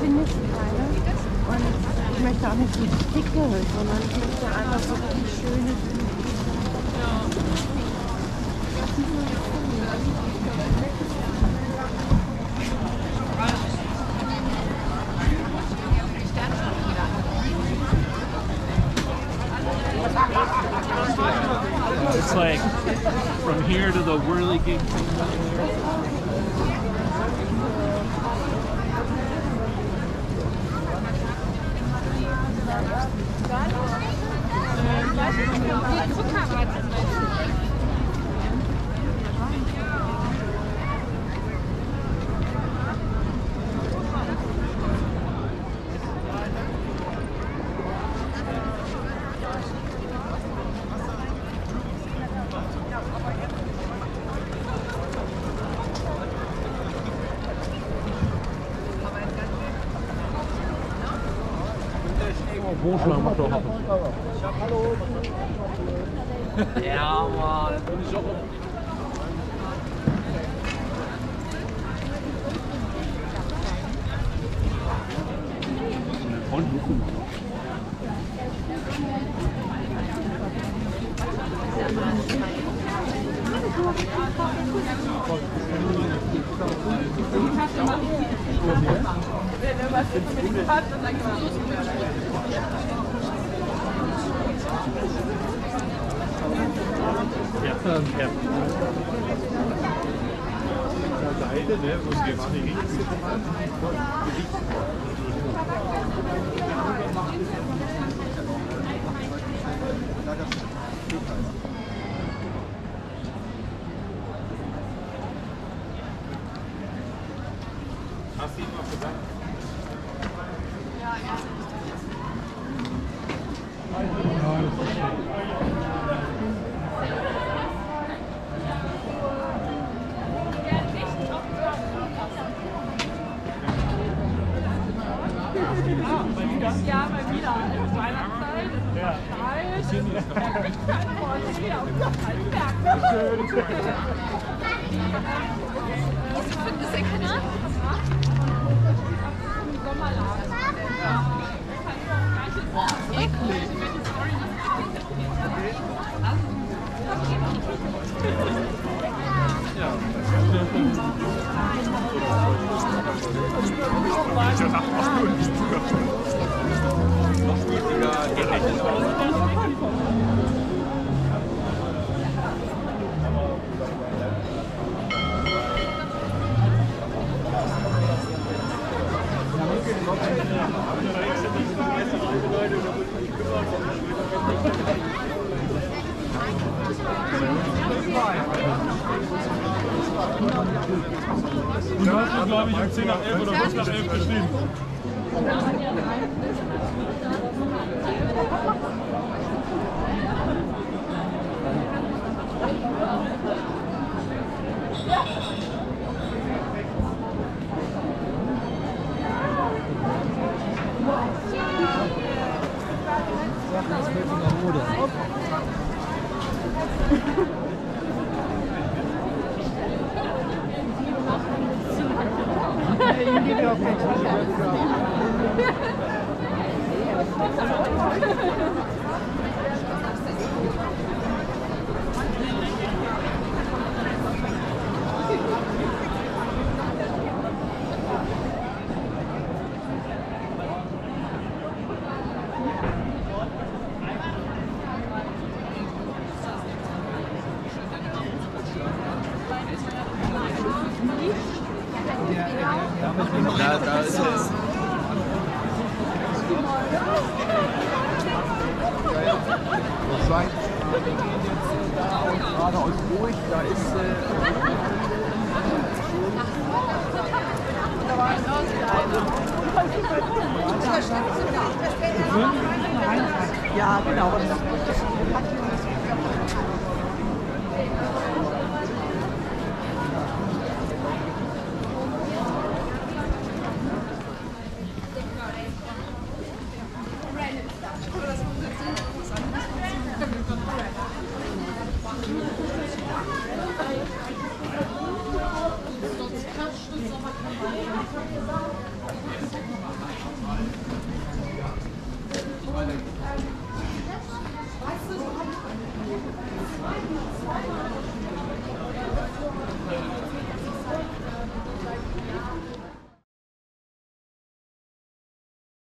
keine. Und ich möchte auch nicht dicke, sondern ich möchte einfach so schöne. It's like from here to the whirligig Guck mal. Bonjour, mach doch ab. Ja, Mann. Ja, ja. Seite, ne, wo es jetzt nicht Hast Ja, mal wieder. Weihnachtszeit. Ja. Und wieder auf den Berg. Das ist der Kanal. Und glaube ich, um 10 nach 11 oder kurz nach 11 geschrieben. Da, da ist Ja, genau.